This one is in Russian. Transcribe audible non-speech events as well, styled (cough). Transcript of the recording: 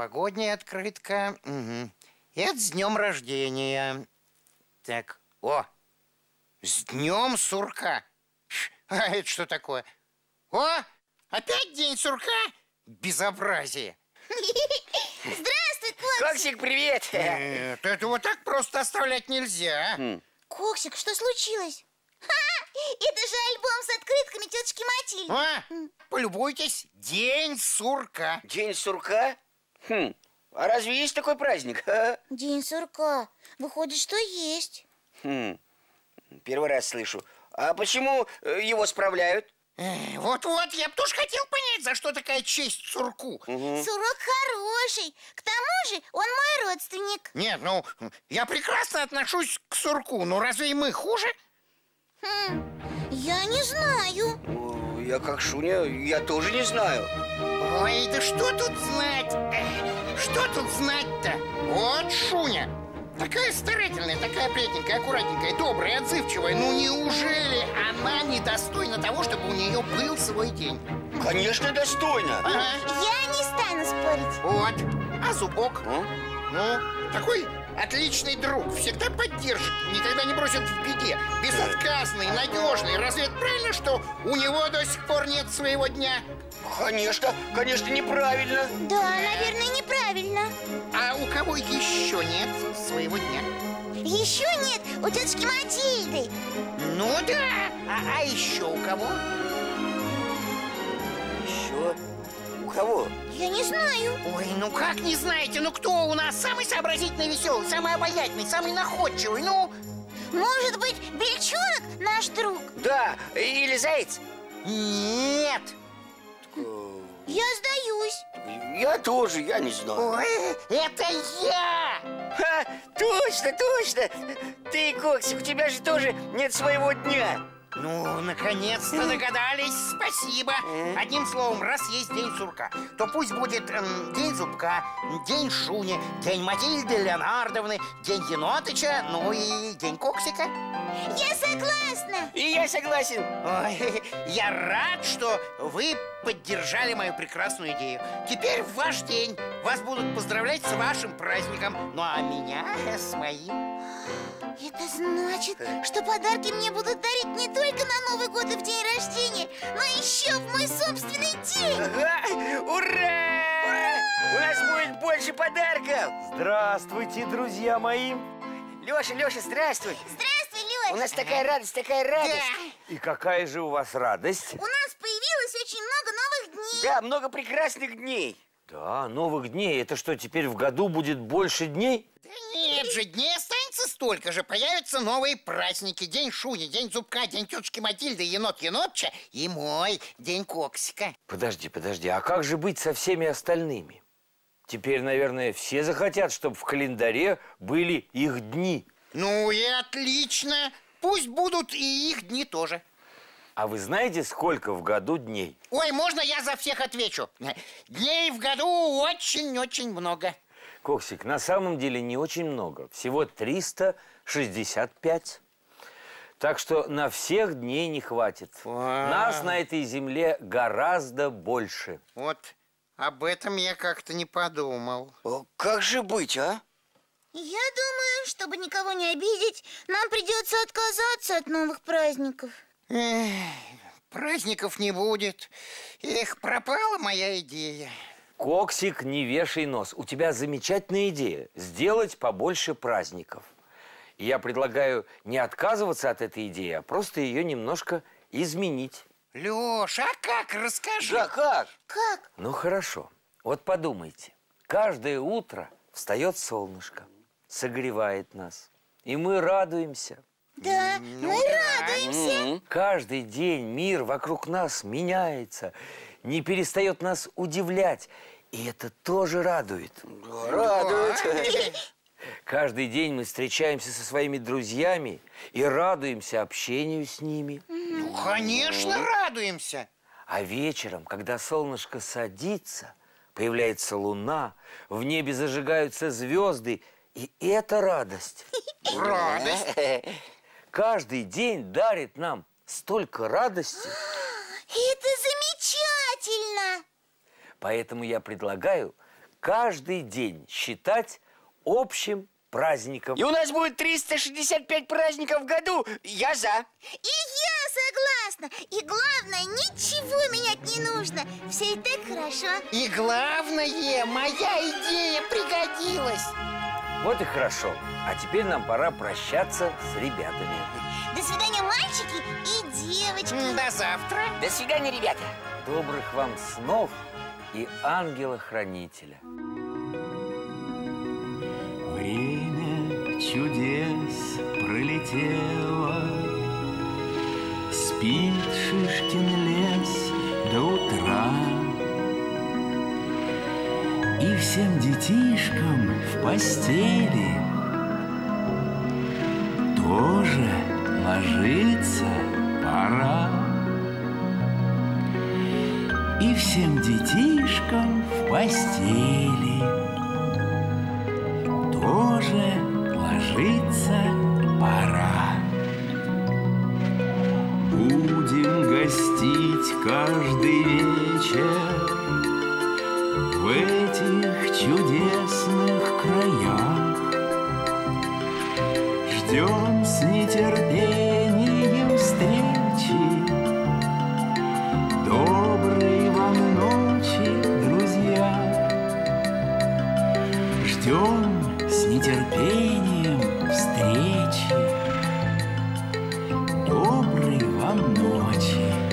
новогодняя открытка. Угу. Это с днем рождения. Так, о, с днем сурка. А это что такое? О, опять день сурка? Безобразие. Здравствуй, Коксик. Коксик, привет! Нет, это вот так просто оставлять нельзя. Коксик, что случилось? Это же альбом с открытками тетушки Матильды. А, полюбуйтесь, день сурка. День сурка? Хм, а разве есть такой праздник? а? (laughs) День сурка. Выходит, что есть. Хм, первый раз слышу. А почему э, его справляют? Вот-вот, я бы тоже хотел понять, за что такая честь сурку. Сурок хороший. К тому же он мой родственник. Нет, ну, я прекрасно отношусь к сурку, но разве и мы хуже? Хм, я не знаю. Я как Шуня, я тоже не знаю. Ой, да что тут знать? Что тут знать-то? Вот Шуня. Такая старательная, такая приятненькая, аккуратненькая, добрая, отзывчивая. Ну неужели она недостойна того, чтобы у нее был свой день? Конечно, достойно. Ага. Я не стану спорить. Вот. А зубок? М? Ну, такой отличный друг, всегда поддержит, никогда не бросит в беде, безотказный, надежный. Разве это правильно, что у него до сих пор нет своего дня? Конечно, конечно, неправильно. Да, наверное, еще нет своего дня? Еще нет у тетушки Матильды. Ну да, а, а еще у кого? Еще? У кого? Я не знаю. Ой, ну как не знаете, ну кто у нас самый сообразительный, веселый, самый обаятельный, самый находчивый, ну? Может быть, Бельчонок наш друг? Да, или заяц. Нет. Я сдаюсь. Я тоже, я не знаю. Ой, это я! Точно, точно. Ты, Коксик, у тебя же тоже нет своего дня. Ну, наконец-то догадались, спасибо. Одним словом, раз есть день сурка То пусть будет эм, день зубка, день Шуни, день Матильды Леонардовны День Енотыча, ну и день Коксика. Я согласна. И я согласен. Ой, (laughs) я рад, что вы поддержали мою прекрасную идею. Теперь ваш день. Вас будут поздравлять с вашим праздником. Ну а меня с моим Это значит, что подарки мне будут дарить не только на Новый год и в день рождения, но еще в мой собственный день. Ага, ура! У нас будет больше подарков. Здравствуйте, друзья мои! Леша, Леша, здравствуй. Здравствуй, Лёш. У нас такая радость, такая радость. Да. И какая же у вас радость? У нас появилось очень много новых дней. Да, много прекрасных дней. Да, новых дней. Это что, теперь в году будет больше дней? Да нет же, дней столько же. Появятся новые праздники. День Шуни, день Зубка, день тетушки Матильды, енот Енотча и мой, день Коксика. Подожди, подожди, а как же быть со всеми остальными? Теперь, наверное, все захотят, чтобы в календаре были их дни. Ну и отлично. Пусть будут и их дни тоже. А вы знаете, сколько в году дней? Ой, можно я за всех отвечу? Дней в году очень-очень много. Коксик, на самом деле не очень много. Всего 365. Так что на всех дней не хватит. Нас на этой земле гораздо больше. Вот об этом я как-то не подумал. О, как же быть, а? Я думаю, чтобы никого не обидеть, нам придется отказаться от новых праздников. Эх, праздников не будет. Эх, пропала моя идея. Коксик, не вешай нос. У тебя замечательная идея – сделать побольше праздников. И я предлагаю не отказываться от этой идеи, а просто ее немножко изменить. Леша, а как? Расскажи. Да, как? Как? Ну хорошо, вот подумайте. Каждое утро встает солнышко, согревает нас, и мы радуемся. Да, Ну мы да. радуемся. Каждый день мир вокруг нас меняется, не перестает нас удивлять, и это тоже радует. Да, радует. Каждый день мы встречаемся со своими друзьями и радуемся общению с ними. Ну, конечно, радуемся. А вечером, когда солнышко садится, появляется луна, в небе зажигаются звезды, и это радость. Радость. Каждый день дарит нам столько радости, Это замечательно. Поэтому я предлагаю каждый день считать общим праздником. И у нас будет 365 праздников в году. Я за. И я согласна. И главное, ничего менять не нужно. Все и так хорошо. И главное, моя идея пригодилась. Вот и хорошо. А теперь нам пора прощаться с ребятами. До свидания, мальчики и девочки. До завтра. До свидания, ребята. Добрых вам снов и ангела-хранителя. Время чудес пролетело. Спит Шишкин лес до утра. И всем детишкам в постели Тоже ложиться пора И всем детишкам в постели тоже ложиться пора. Будем гостить каждый вечер в этих чудесных краях. Ждем с нетерпением Ждем с нетерпением встречи. Доброй вам ночи.